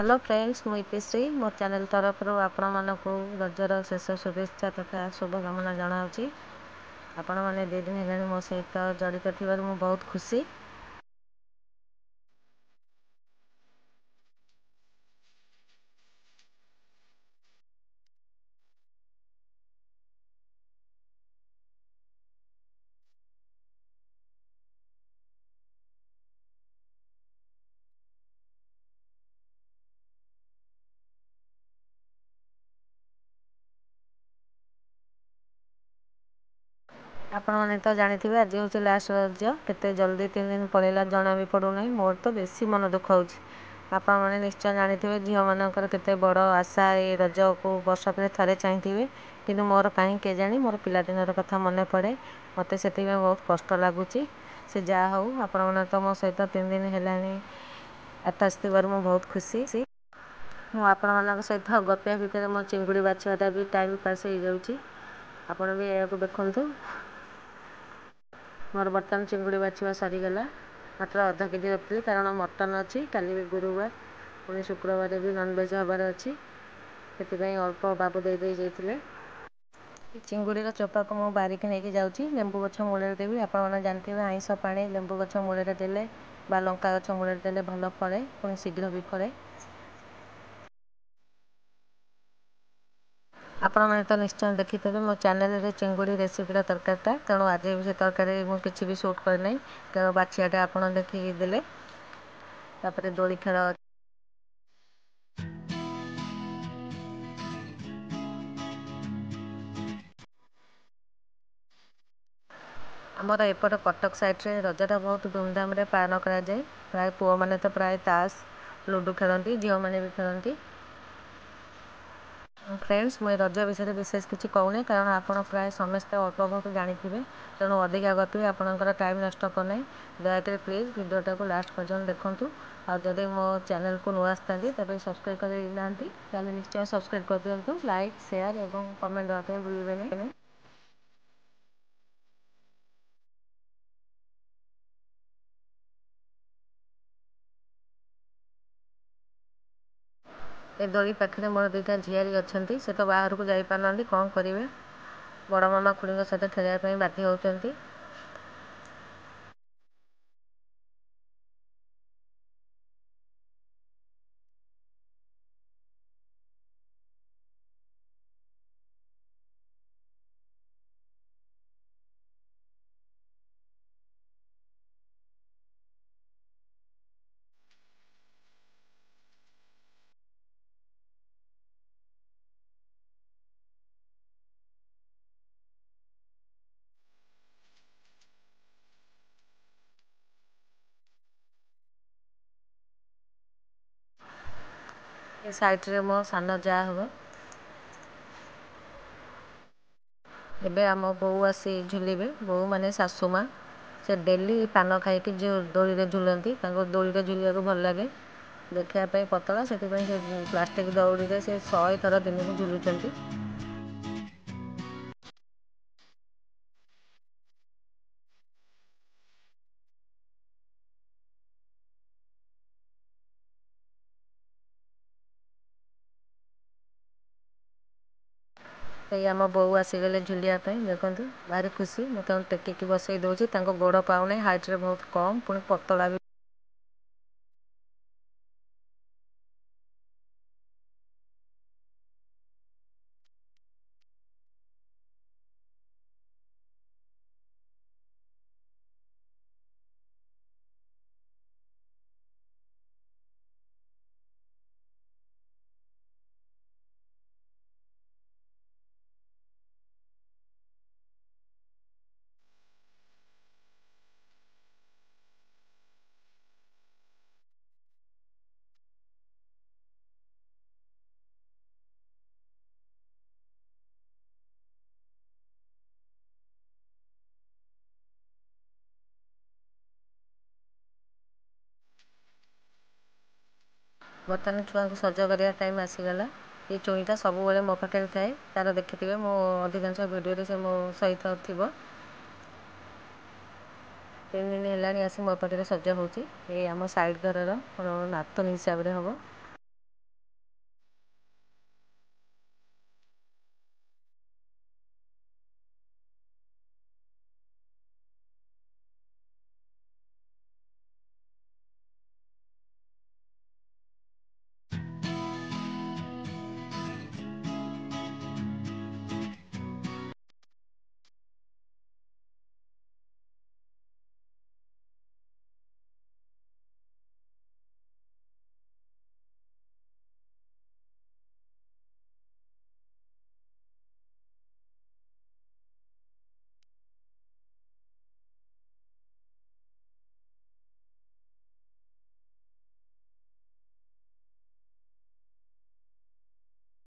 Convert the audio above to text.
Hello friends ମୁଁ ଇତିଶ୍ରୀ ମୋ channel ତରଫରୁ ଆପଣମାନଙ୍କୁ ରଜର ଶେଷ ଶୁଭେଚ୍ଛା ତଥା ଶୁଭକାମନା ଜଣାଉଛି। ଆପଣମାନେ ଦୁଇ ଦିନ ହେଲାଣି ମୋ ସହିତ ଜଡ଼ିତ ଥିବାରୁ ମୁଁ ବହୁତ ଖୁସି। ଆପଣମାନେ ତ ଜାଣିଥିବେ ଆଜି ହେଉଛି ଲାଷ୍ଟ ରଜ। କେତେ ଜଲ୍ଦି ତିନି ଦିନ ପଳେଇଲା ଜଣା ବି ପଡ଼ୁନାହିଁ। ମୋର ତ ବେଶୀ ମନ ଦୁଃଖ ହେଉଛି। ଆପଣମାନେ ନିଶ୍ଚୟ ଜାଣିଥିବେ ଝିଅମାନଙ୍କର କେତେ ବଡ଼ ଆଶା ଏ ରଜକୁ ବର୍ଷକରେ ଥରେ ଚାହିଁଥିବେ। କିନ୍ତୁ ମୋର କାହିଁ କେଜାଣି ମୋର ପିଲାଦିନର କଥା ମନେ ପଡ଼େ। ମୋତେ ସେଥିପାଇଁ ବହୁତ କଷ୍ଟ ଲାଗୁଛି। ସେ ଯାହା ହଉ ଆପଣମାନେ ତ ମୋ ସହିତ ତିନି ଦିନ ହେଲାଣି ଆଟାଚ୍ ଥିବାରୁ ମୁଁ ବହୁତ ଖୁସି। ମୁଁ ଆପଣମାନଙ୍କ ସହିତ ଗପିବା ଭିତରେ ମୋ ଚିଙ୍ଗୁଡ଼ି ବାଛିବାଟା ବି ଟାଇମ୍ ପାସ୍ ହେଇଯାଉଛି। ଆପଣ ବି ଏହାକୁ ଦେଖନ୍ତୁ। ମୋର ବର୍ତ୍ତମାନ ଚିଙ୍ଗୁଡ଼ି ବାଛିବା ସରିଗଲା। ମାତ୍ର ଅଧ କେଜି ରଖିଥିଲି କାରଣ ମଟନ୍ ଅଛି କାଲି ବି ଗୁରୁବାର ପୁଣି ଶୁକ୍ରବାରରେ ବି ନନଭେଜ୍ ହେବାର ଅଛି। ସେଥିପାଇଁ ଅଳ୍ପ ବାବୁ ଦେଇ ଦେଇ ଯାଇଥିଲେ ଚିଙ୍ଗୁଡ଼ିର ଚୋପାକୁ ମୁଁ ବାରିକି ନେଇକି ଯାଉଛି। ଲେମ୍ବୁ ଗଛ ମୂଳରେ ଦେବି। ଆପଣମାନେ ଜାଣିଥିବେ ଆଇଁଷ ପାଣି ଲେମ୍ବୁ ଗଛ ମୂଳରେ ଦେଲେ ବା ଲଙ୍କା ଗଛ ମୂଳରେ ଦେଲେ ଭଲ ଫଳେ ପୁଣି ଶୀଘ୍ର ବି ଫଳେ। ଆପଣମାନେ ତ ନିଶ୍ଚୟ ଦେଖିଥିବେ ମୋ ଚ୍ୟାନେଲରେ ଚିଙ୍ଗୁଡ଼ି ରେସିପିର ତରକାରୀଟା। ତେଣୁ ଆଜି ବି ସେ ତରକାରୀ ମୁଁ କିଛି ବି ସୁଟ୍ କରିନାହିଁ। କେବଳ ବାଛିବାଟା ଆପଣ ଦେଖିକି ଦେଲେ। ତାପରେ ଦୋଳି ଖେଳ ଆମର ଏପଟ କଟକ ସାଇଡ଼୍ରେ ରଜଟା ବହୁତ ଧୁମଧାମରେ ପାଳନ କରାଯାଏ। ପ୍ରାୟ ପୁଅମାନେ ତ ପ୍ରାୟ ତାସ୍ ଲୁଡ଼ୁ ଖେଳନ୍ତି ଝିଅମାନେ ବି ଖେଳନ୍ତି। ଫ୍ରେଣ୍ଡସ୍ ମୁଁ ରଜ ବିଷୟରେ ବିଶେଷ କିଛି କହୁନି କାରଣ ଆପଣ ପ୍ରାୟ ସମସ୍ତେ ଅଳ୍ପ ବହୁତ ଜାଣିଥିବେ। ତେଣୁ ଅଧିକା ଗପି ଆପଣଙ୍କର ଟାଇମ୍ ନଷ୍ଟ କରୁନାହିଁ। ଦୟାକରି ପ୍ଲିଜ୍ ଭିଡ଼ିଓଟାକୁ ଲାଷ୍ଟ ପର୍ଯ୍ୟନ୍ତ ଦେଖନ୍ତୁ। ଆଉ ଯଦି ମୋ ଚ୍ୟାନେଲକୁ ନୂଆ ଆସିଥାନ୍ତି ତେବେ ସବସ୍କ୍ରାଇବ୍ କରିନାହାନ୍ତି ତାହେଲେ ନିଶ୍ଚୟ ସବସ୍କ୍ରାଇବ୍ କରିଦିଅନ୍ତୁ। ଲାଇକ୍ ସେୟାର ଏବଂ କମେଣ୍ଟ ଦେବା ପାଇଁ ଭୁଲିବେନି। ଏ ଦୋଳି ପାଖରେ ମୋର ଦୁଇଟା ଝିଆରୀ ଅଛନ୍ତି ସେ ତ ବାହାରକୁ ଯାଇପାରୁନାହାନ୍ତି କ'ଣ କରିବେ? ବଡ଼ ମାମା ଖୁଡ଼ିଙ୍କ ସହିତ ଖେଳିବା ପାଇଁ ବାଧ୍ୟ ହେଉଛନ୍ତି। ଏ ସାଇଡ଼୍ରେ ମୋ ସାନ ଯାଆ ହେବ। ଏବେ ଆମ ବୋଉ ଆସି ଝୁଲିବେ ବୋଉ ମାନେ ଶାଶୁ ମା ସେ ଡେଲି ପାନ ଖାଇକି ଯେଉଁ ଦୋଳିରେ ଝୁଲନ୍ତି ତାଙ୍କୁ ଦୋଳିରେ ଝୁଲିବାକୁ ଭଲ ଲାଗେ। ଦେଖିବା ପାଇଁ ପତଳା ସେଥିପାଇଁ ସେ ପ୍ଲାଷ୍ଟିକ୍ ଦଉଡ଼ିରେ ସେ ଶହେ ଥର ଦିନକୁ ଝୁଲୁଛନ୍ତି। ଏଇ ଆମ ବୋଉ ଆସିଗଲେ ଝୁଲିବା ପାଇଁ ଦେଖନ୍ତୁ ଭାରି ଖୁସି ମୁଁ ତାଙ୍କୁ ଟେକିକି ବସେଇ ଦେଉଛି ତାଙ୍କ ଗୋଡ଼ ପାଉନାହିଁ ହାଇଟ୍ରେ ବହୁତ କମ୍ ପୁଣି ପତଳା ବି ବର୍ତ୍ତମାନ ଛୁଆଙ୍କୁ ସଜ କରିବା ଟାଇମ୍ ଆସିଗଲା। ଏ ଚୁଇଁଟା ସବୁବେଳେ ମୋ ପାଖରେ ଥାଏ। ତା'ର ଦେଖିଥିବେ ମୁଁ ଅଧିକାଂଶ ଭିଡ଼ିଓରେ ସେ ମୋ ସହିତ ଥିବ। ତିନି ଦିନ ହେଲାଣି ଆସି ମୋ ପାଖରେ ସଜ ହେଉଛି। ଏଇ ଆମ ସାଇଡ଼୍ ଘରର ମୋର ନାତୁଣୀ ହିସାବରେ ହେବ।